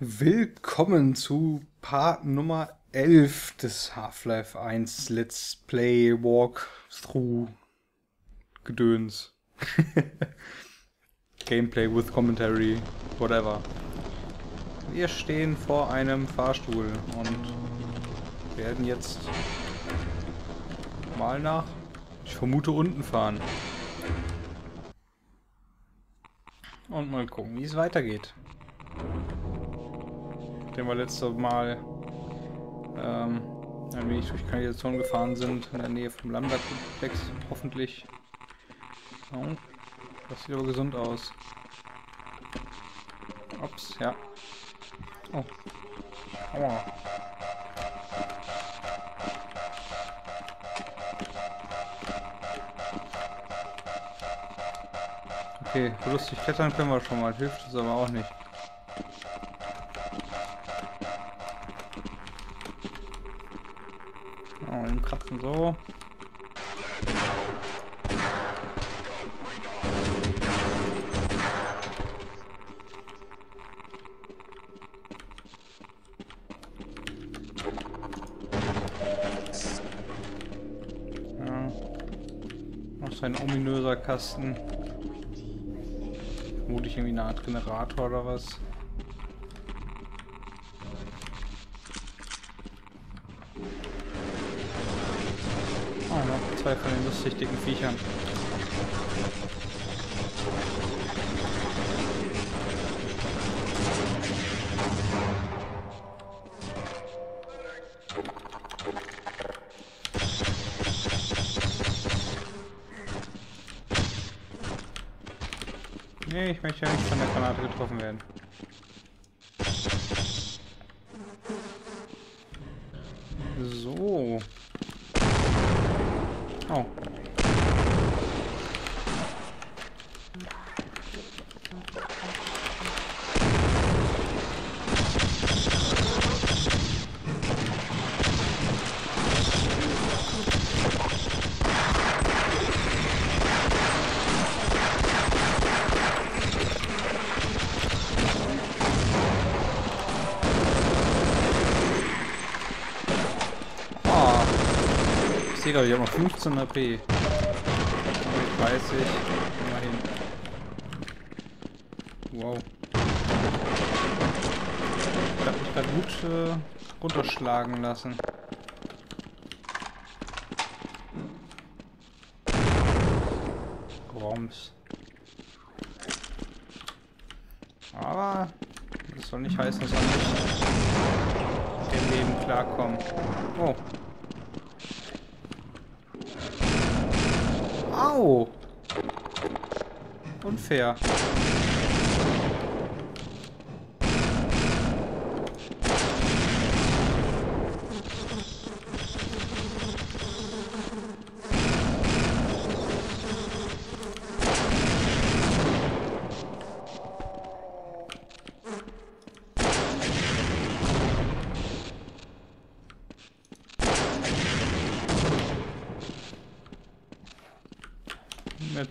Willkommen zu Part Nummer 11 des Half-Life 1 Let's Play Walkthrough Gedöns. Gameplay with Commentary, whatever. Wir stehen vor einem Fahrstuhl und werden jetzt mal nach, ich vermute, unten fahren. Und mal gucken, wie es weitergeht den wir letztes Mal ähm, ein wenig durch Kanalisation gefahren sind, in der Nähe vom Lambda-Komplex, hoffentlich. Oh, das sieht aber gesund aus. Ups, ja. Oh. Aua. Okay, lustig klettern können wir schon mal, hilft es aber auch nicht. So. Ja. Noch so ein ominöser Kasten. Vermutlich irgendwie eine Art Generator oder was. Zwei von den lustig dicken Viechern. Nee, ich möchte ja nicht von der Granate getroffen werden. So. Oh. Sehe gerade, ich habe noch 15 AP. 30, immerhin. Wow. Ich habe mich gerade gut äh, runterschlagen lassen. fair.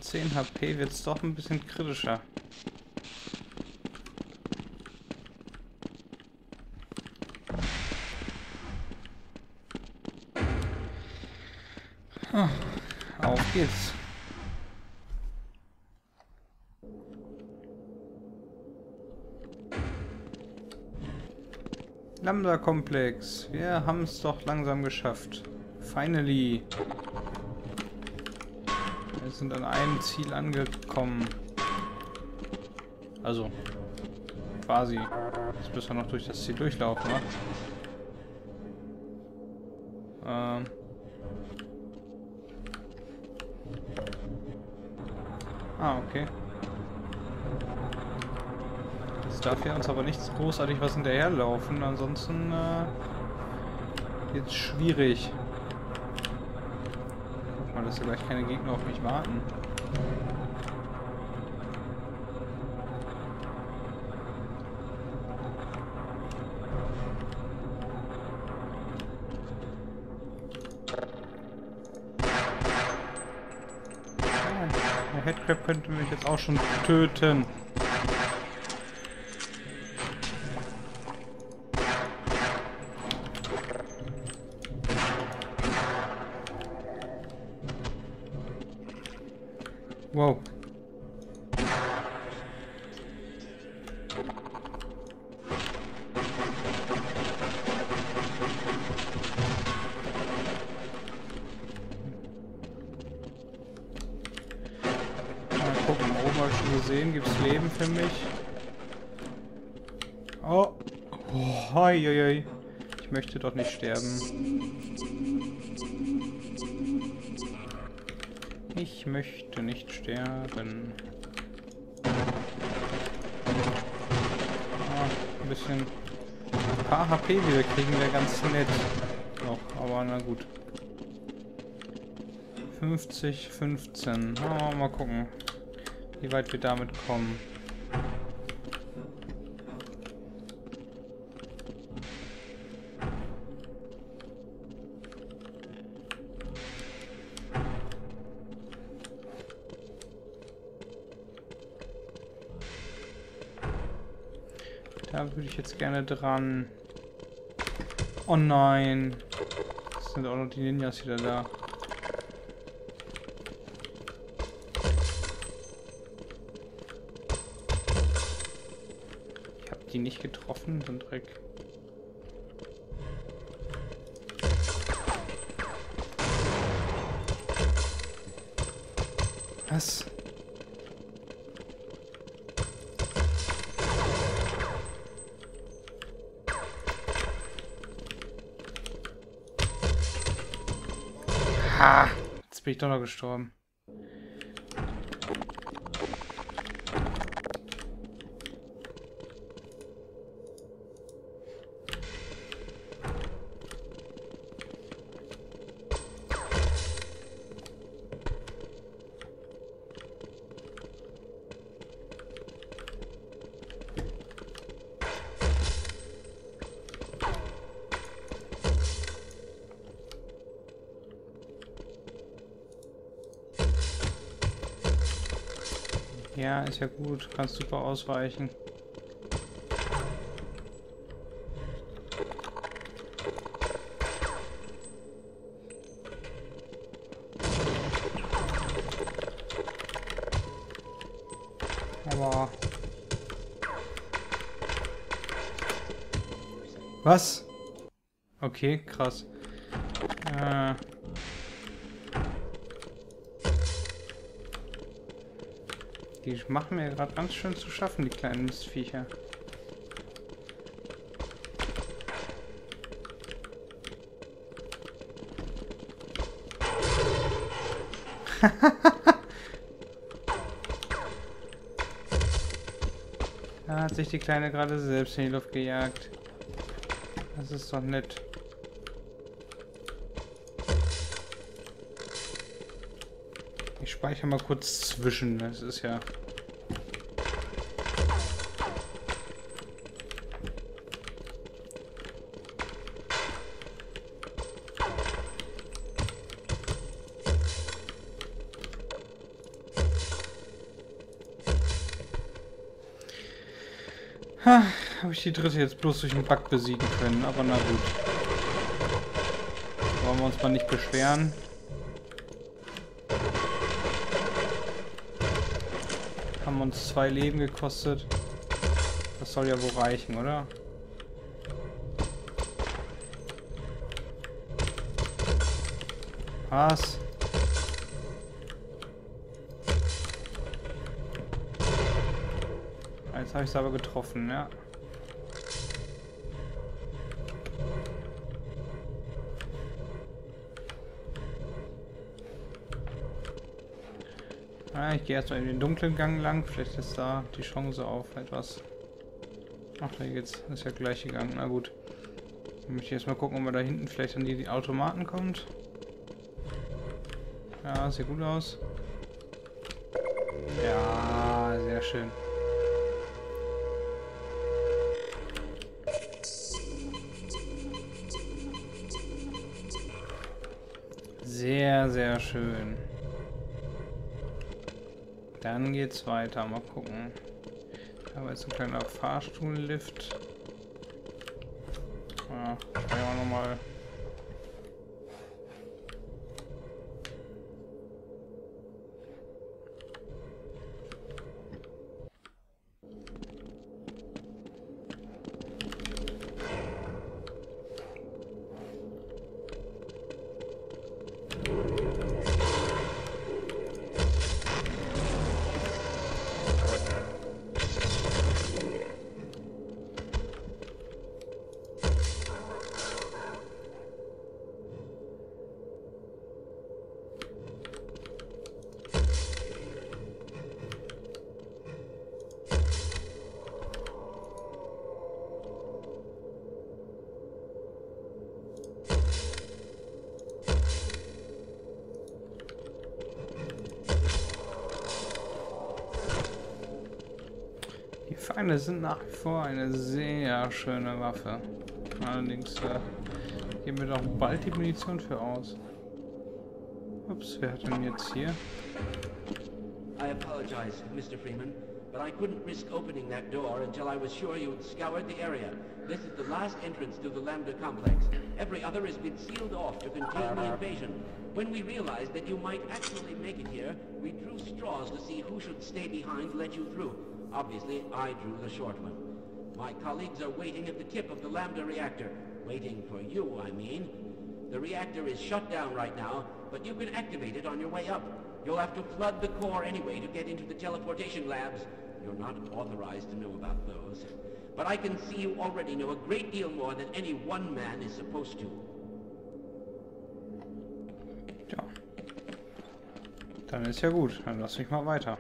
10 HP wird es doch ein bisschen kritischer. Oh, auf geht's. Lambda-Komplex. Wir haben es doch langsam geschafft. Finally. Wir sind an einem Ziel angekommen. Also, quasi. Jetzt müssen wir noch durch das Ziel durchlaufen, ne? Ähm. Ah, okay. Jetzt darf hier uns aber nichts großartig was hinterherlaufen, ansonsten äh, wird schwierig dass da gleich keine Gegner auf mich warten. Der Headcrab könnte mich jetzt auch schon töten. Sterben. Ich möchte nicht sterben. Ah, ein bisschen... Ein paar HP wieder kriegen wir ganz nett. Noch, aber na gut. 50, 15. Oh, mal gucken, wie weit wir damit kommen. Jetzt gerne dran. Oh nein. Es sind auch noch die Ninjas wieder da. Ich habe die nicht getroffen, so ein Dreck. Ich doch noch gestorben. Ja, ist ja gut. Kannst super ausweichen. Aber... Was? Okay, krass. Machen mir gerade ganz schön zu schaffen, die kleinen Mistviecher. da hat sich die Kleine gerade selbst in die Luft gejagt. Das ist doch nett. Ich speichere mal kurz zwischen. Das ist ja... ich die dritte jetzt bloß durch den Bug besiegen können, aber na gut. Wollen wir uns mal nicht beschweren. Haben uns zwei Leben gekostet. Das soll ja wohl reichen, oder? Was? Jetzt habe ich es aber getroffen, ja. Ich gehe erstmal in den dunklen Gang lang. Vielleicht ist da die Chance auf etwas. Ach, da geht's. Das ist ja gleich gegangen. Na gut. Dann möchte ich erstmal gucken, ob man da hinten vielleicht an die Automaten kommt. Ja, sieht gut aus. Ja, sehr schön. Sehr, sehr schön. Dann geht's weiter. Mal gucken. Da war jetzt ein kleiner Fahrstuhllift. Ah, schauen wir nochmal. Sind nach wie vor eine sehr schöne Waffe. Allerdings äh, geben wir doch bald die Munition für aus. Ups, wer hat denn jetzt hier? I apologize, Mr. Freeman, but I couldn't risk opening that door until I was sure you had scoured the area. This is the last entrance to the Lambda complex. Every other has been sealed off to contain the invasion. When we realized that you might actually make it here, we drew straws to see who should stay behind to let you through. Obviously, I drew the short one. My colleagues are waiting at the tip of the Lambda reactor. Waiting for you, I mean. The reactor is shut down right now, but you can activate it on your way up. You'll have to flood the core anyway to get into the teleportation labs. You're not authorized to know about those. But I can see you already know a great deal more than any one man is supposed to. Ja. Dann ist ja gut. Dann lass mich mal weiter.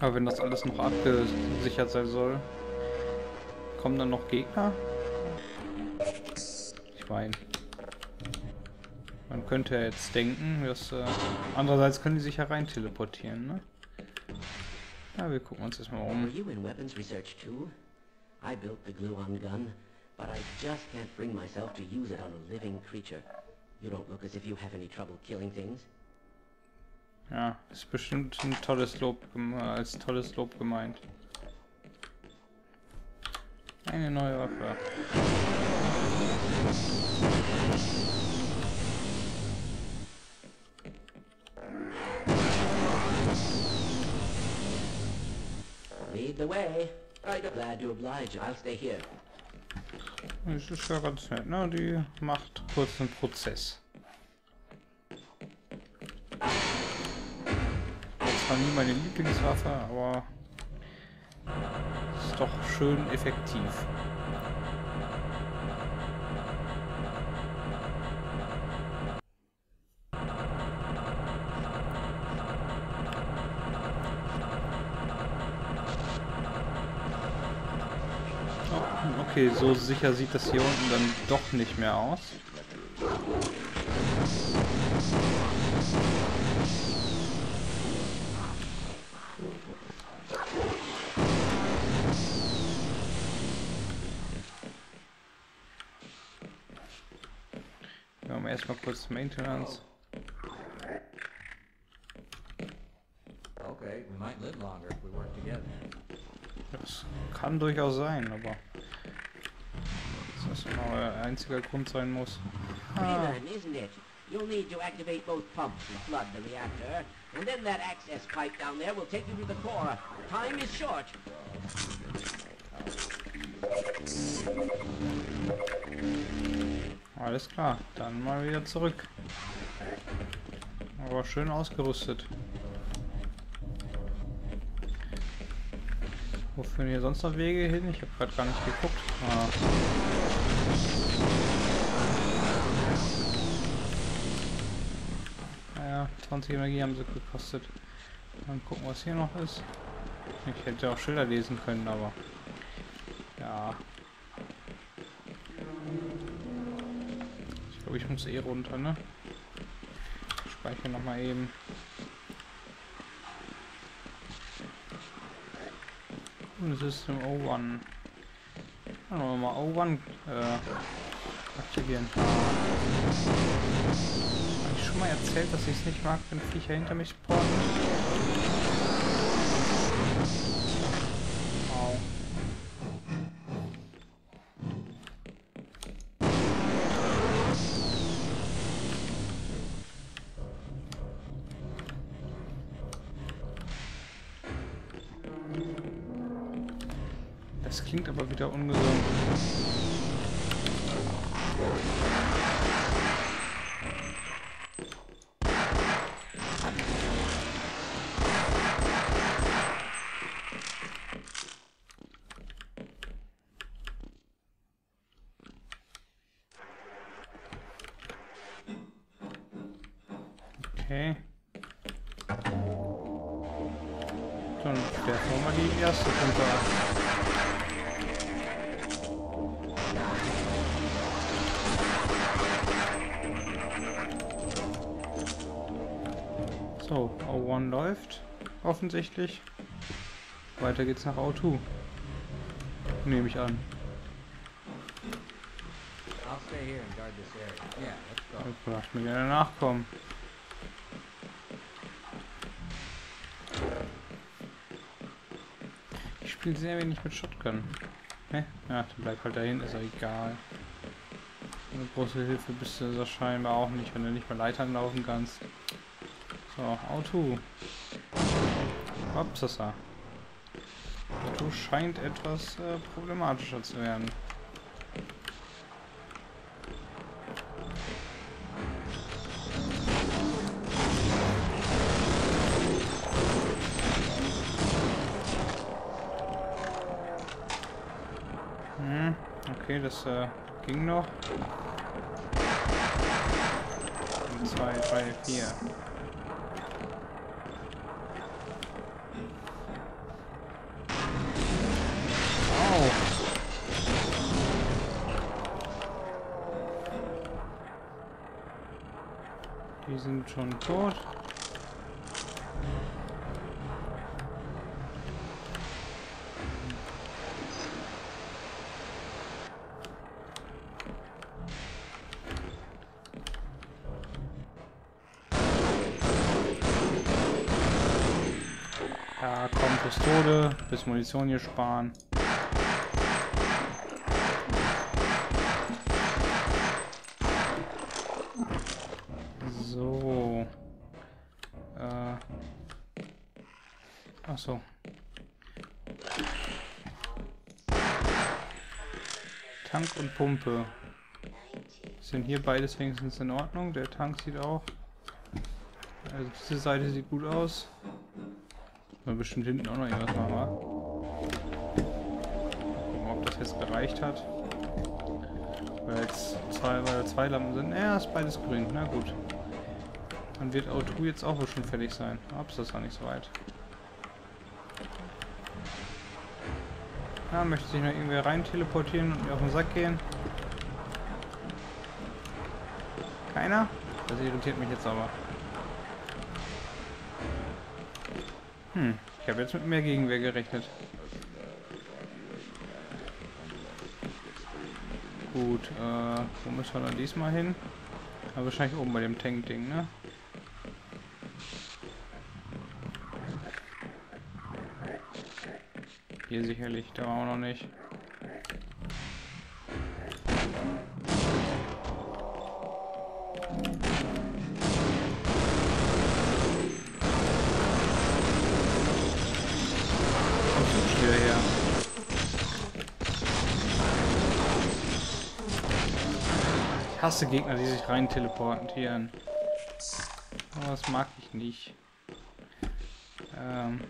Aber wenn das alles noch abgesichert sein soll, kommen dann noch Gegner? Ich meine, man könnte ja jetzt denken, dass äh, andererseits können die sich herein teleportieren, ne? Ja, wir gucken uns das mal um. I built the gluon gun, but I just can't bring myself to use it on a living creature. You don't look as if you have any trouble killing things. Ja, ist bestimmt ein tolles Lob als tolles Lob gemeint. Eine neue Waffe. Lead the way. I'm glad to oblige. I'll stay here. Das ist ja ganz nett, ne? Die macht kurz einen Prozess. Zwar nie meine Lieblingswaffe, aber ist doch schön effektiv. Oh, Okay, so sicher sieht das hier unten dann doch nicht mehr aus. Wir haben erstmal kurz Maintenance. Okay, we might live longer if we work together. Das kann durchaus sein, aber dass das immer euer einziger Grund sein muss. Ah, Freeman, isn't it? You'll need to activate both pumps to flood the reactor, and then that access pipe down there will take you to the core. Time is short. Alles klar, dann mal wieder zurück. Aber schön ausgerüstet. Wo führen hier sonst noch Wege hin? Ich habe gerade gar nicht geguckt. Ah. Naja, 20 Energie haben sie gekostet. Mal gucken, was hier noch ist. Ich hätte auch Schilder lesen können, aber... Ja. Glaube, ich muss eh runter, ne? Ich speichere nochmal eben. System O1. Dann wollen wir mal O1 äh, aktivieren. Habe ich schon mal erzählt, dass ich es nicht mag, wenn Viecher hinter mich spawnen? Das klingt aber wieder ungesund. Offensichtlich. Weiter geht's nach O2. Nehme ich an. Ich mir gerne nachkommen. Ich spiele sehr wenig mit Shotgun. Hä? Ja, dann bleib halt dahin, ist ja egal. Eine große Hilfe bist du das scheinbar auch nicht, wenn du nicht mehr Leitern laufen kannst. So, Auto. Upsasa. Du scheint etwas äh, problematischer zu werden. Hm, okay, das äh, ging noch. 2, 3, 4. sind schon tot. Ja, komm, Pistole, bis Munition hier sparen. Ach so. Tank und Pumpe. Sind hier beides wenigstens in Ordnung? Der Tank sieht auch. Also diese Seite sieht gut aus. Mal bestimmt hinten auch noch irgendwas machen, wa? Gucken, ob das jetzt gereicht hat. Weil jetzt zwei, weil zwei Lampen sind. Ja, ist beides grün. Na gut. Dann wird Auto jetzt auch wohl schon fertig sein. Ups, das war nicht so weit. Ja, möchte sich noch irgendwer rein teleportieren und mir auf den Sack gehen? Keiner? Das irritiert mich jetzt aber. Hm, ich habe jetzt mit mehr Gegenwehr gerechnet. Gut, äh, wo müssen wir dann diesmal hin? Aber wahrscheinlich oben bei dem Tank-Ding, ne? Hier sicherlich, da wir noch nicht. Ich hasse Gegner, die sich rein teleportieren. Aber das mag ich nicht. Ähm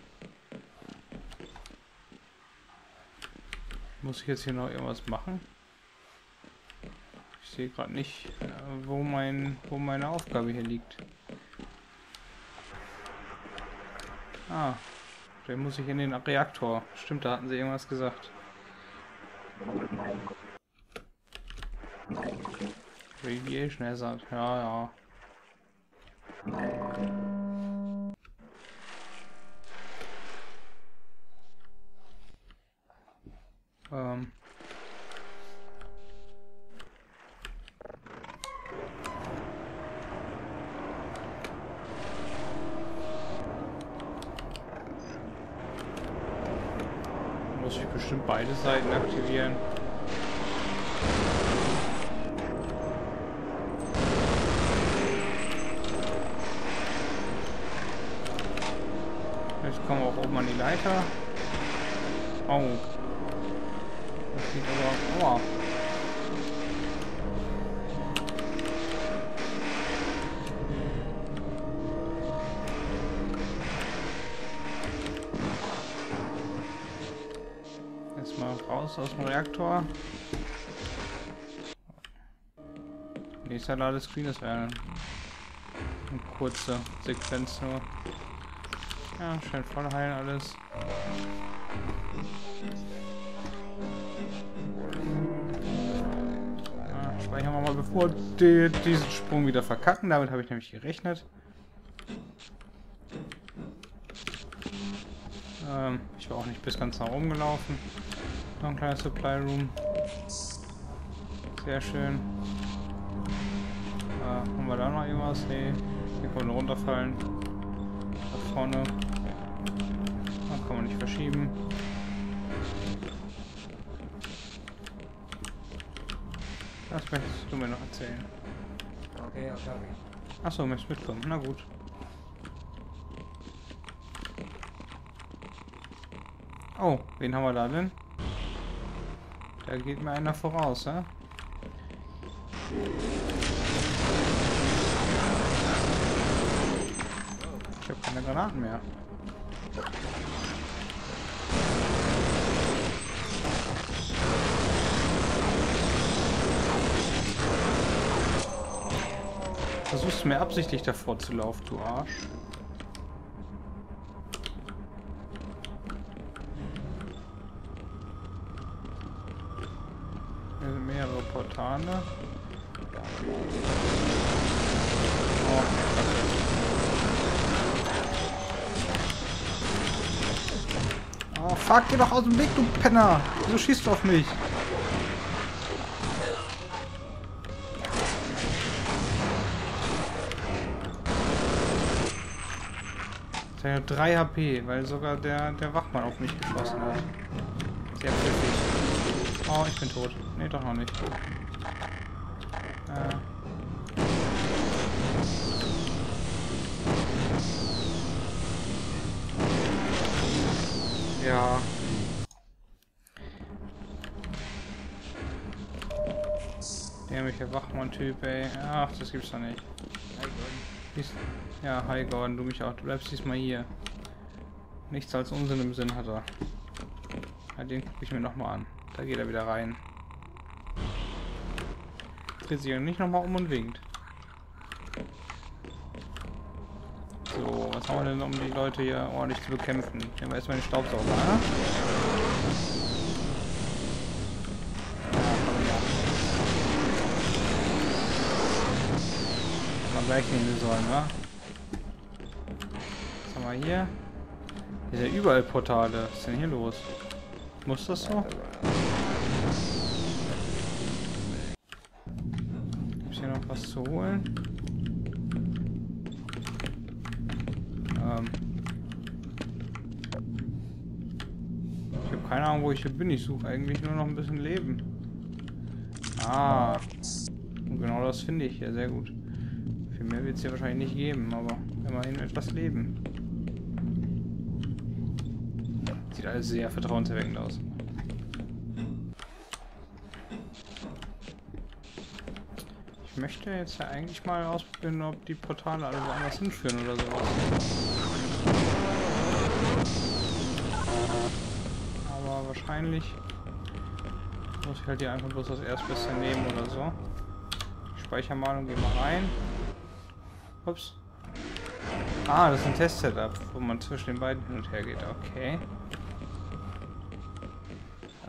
Muss ich jetzt hier noch irgendwas machen? Ich sehe gerade nicht, äh, wo mein, wo meine Aufgabe hier liegt. Ah, dann muss ich in den Reaktor. Stimmt, da hatten sie irgendwas gesagt. Radiation Hazard, ja, ja. Kommen wir auch oben an die Leiter. Oh. Das sieht aber... Oh. Erstmal raus aus dem Reaktor. Nächster Ladescreen, das wäre eine kurze Sequenz nur. Ja, scheint voll heilen alles. Ja, speichern wir mal, bevor die diesen Sprung wieder verkacken. Damit habe ich nämlich gerechnet. Ähm, ich war auch nicht bis ganz nach oben gelaufen. Noch ein kleiner Supply Room. Sehr schön. Äh, haben wir da noch irgendwas? Nee. Hier wir runterfallen. Da vorne. Da kann man nicht verschieben. Was möchtest du mir noch erzählen? Okay, you. Achso, möchtest mitkommen. Na gut. Oh, wen haben wir da denn? Da geht mir einer voraus, hä? Ich habe keine Granaten mehr. Versuchst du mir absichtlich davor zu laufen, du Arsch. Mehrere Portale. Fuck, geh doch aus dem Weg, du Penner! Wieso schießt du auf mich? Der hat 3 HP, weil sogar der, der Wachmann auf mich geschossen hat. Sehr pfiffig. Oh, ich bin tot. Nee, doch noch nicht. Äh. Ja. Dämlicher Wachmann-Typ, ey. Ach, das gibt's doch nicht. Hi, Gordon. Dies ja, hi Gordon, du mich auch. Du bleibst diesmal hier. Nichts als Unsinn im Sinn hat er. Ja, den gucke ich mir nochmal an. Da geht er wieder rein. Dreht sich nicht nochmal um und winkt. So, was haben wir denn, um die Leute hier ordentlich zu bekämpfen? Nehmen wir erstmal den Staubsauger, ne? Mal gleich nehmen sollen, wa? Was haben wir hier? Hier sind ja überall Portale. Was ist denn hier los? Muss das so? Gibt's hier noch was zu holen? Ähm. Ich habe keine Ahnung, wo ich hier bin. Ich suche eigentlich nur noch ein bisschen Leben. Ah. Und genau das finde ich hier. Sehr gut. Viel mehr wird es hier wahrscheinlich nicht geben, aber immerhin etwas Leben. Sieht alles sehr vertrauenserweckend aus. Ich möchte jetzt ja eigentlich mal ausprobieren, ob die Portale alle woanders hinführen oder sowas. Wahrscheinlich muss ich halt hier einfach bloß das Erstbeste nehmen oder so. Ich speichere mal und gehe mal rein. Ups. Ah, das ist ein Test-Setup, wo man zwischen den beiden hin und her geht. Okay.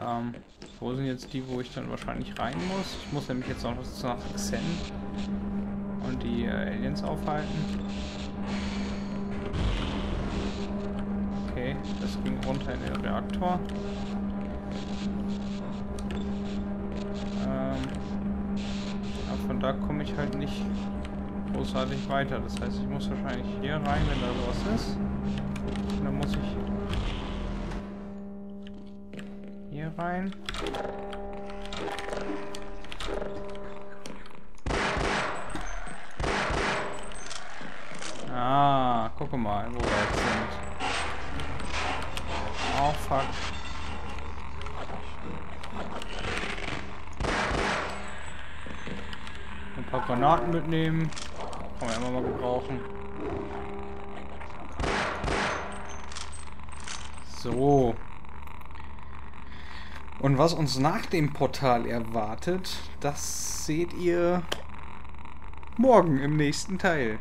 Ähm, wo sind jetzt die, wo ich dann wahrscheinlich rein muss? Ich muss nämlich jetzt noch was nach Xen und die äh, Aliens aufhalten. Okay, das ging runter in den Reaktor. Ähm, da komme ich halt nicht großartig weiter. Das heißt, ich muss wahrscheinlich hier rein, wenn da sowas ist. Und dann muss ich hier rein. Ah, guck mal, wo wir jetzt sind. Oh, fuck. Paar Granaten mitnehmen. Kann man immer mal gebrauchen. So. Und was uns nach dem Portal erwartet, das seht ihr morgen im nächsten Teil.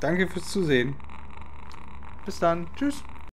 Danke fürs Zusehen. Bis dann. Tschüss.